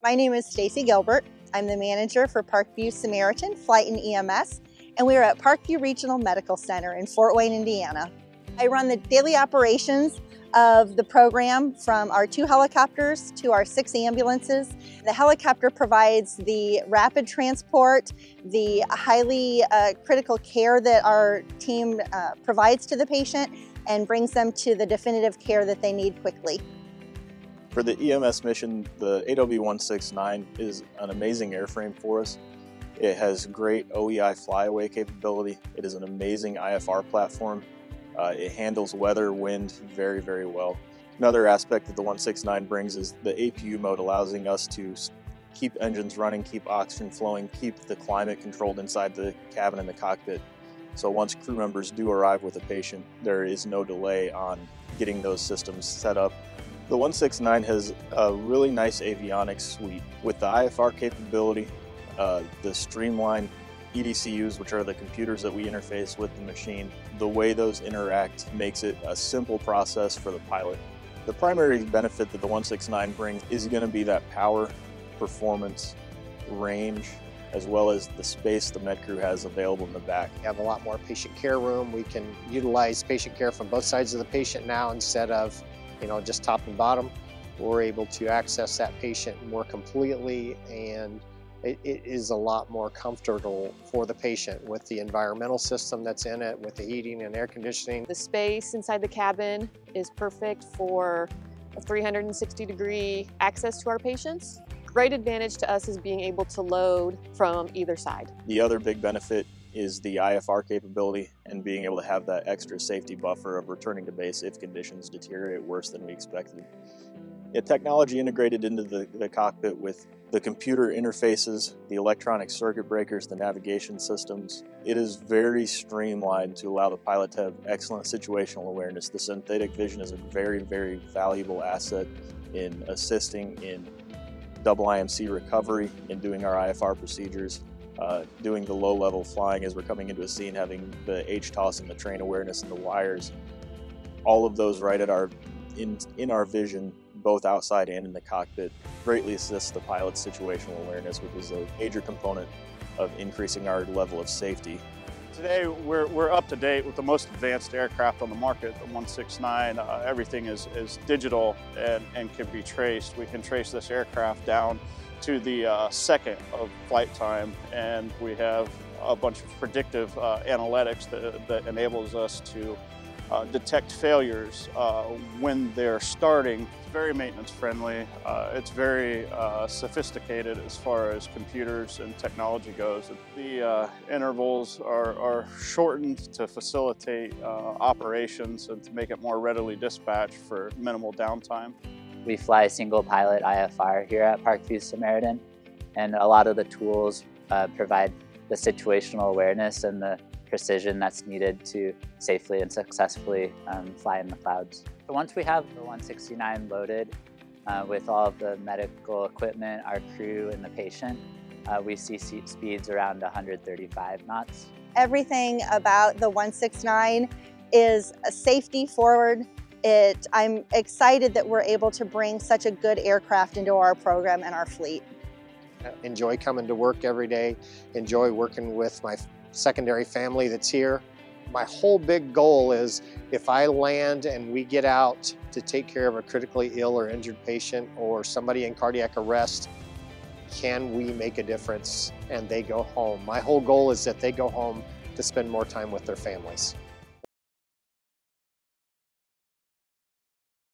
My name is Stacy Gilbert. I'm the manager for Parkview Samaritan Flight and EMS, and we are at Parkview Regional Medical Center in Fort Wayne, Indiana. I run the daily operations of the program from our two helicopters to our six ambulances. The helicopter provides the rapid transport, the highly uh, critical care that our team uh, provides to the patient and brings them to the definitive care that they need quickly. For the EMS mission, the AW169 is an amazing airframe for us. It has great OEI flyaway capability. It is an amazing IFR platform. Uh, it handles weather, wind very, very well. Another aspect that the 169 brings is the APU mode allowing us to keep engines running, keep oxygen flowing, keep the climate controlled inside the cabin and the cockpit. So once crew members do arrive with a patient, there is no delay on getting those systems set up the 169 has a really nice avionics suite with the IFR capability, uh, the streamlined EDCUs, which are the computers that we interface with the machine. The way those interact makes it a simple process for the pilot. The primary benefit that the 169 brings is going to be that power, performance, range, as well as the space the med crew has available in the back. We have a lot more patient care room. We can utilize patient care from both sides of the patient now instead of you know, just top and bottom. We're able to access that patient more completely and it, it is a lot more comfortable for the patient with the environmental system that's in it, with the heating and air conditioning. The space inside the cabin is perfect for a 360 degree access to our patients. Great advantage to us is being able to load from either side. The other big benefit is the IFR capability and being able to have that extra safety buffer of returning to base if conditions deteriorate worse than we expected. Yeah, technology integrated into the, the cockpit with the computer interfaces, the electronic circuit breakers, the navigation systems. It is very streamlined to allow the pilot to have excellent situational awareness. The synthetic vision is a very, very valuable asset in assisting in double IMC recovery and doing our IFR procedures uh, doing the low level flying as we're coming into a scene, having the HTAWS and the train awareness and the wires, all of those right at our in in our vision, both outside and in the cockpit, greatly assists the pilot's situational awareness, which is a major component of increasing our level of safety. Today we're, we're up to date with the most advanced aircraft on the market, the 169. Uh, everything is, is digital and, and can be traced. We can trace this aircraft down to the uh, second of flight time and we have a bunch of predictive uh, analytics that, that, enables us to uh, detect failures uh, when they're starting. It's very maintenance friendly. Uh, it's very uh, sophisticated as far as computers and technology goes. The intervals are, are, shortened to facilitate operations and to make it more readily dispatched for minimal downtime. We fly single pilot IFR here at Parkview Samaritan, and a lot of the tools uh, provide the situational awareness and the precision that's needed to safely and successfully um, fly in the clouds. So once we have the 169 loaded uh, with all of the medical equipment, our crew, and the patient, uh, we see speeds around 135 knots. Everything about the 169 is a safety forward it, I'm excited that we're able to bring such a good aircraft into our program and our fleet. Uh, enjoy coming to work every day, enjoy working with my secondary family that's here. My whole big goal is if I land and we get out to take care of a critically ill or injured patient or somebody in cardiac arrest, can we make a difference and they go home? My whole goal is that they go home to spend more time with their families.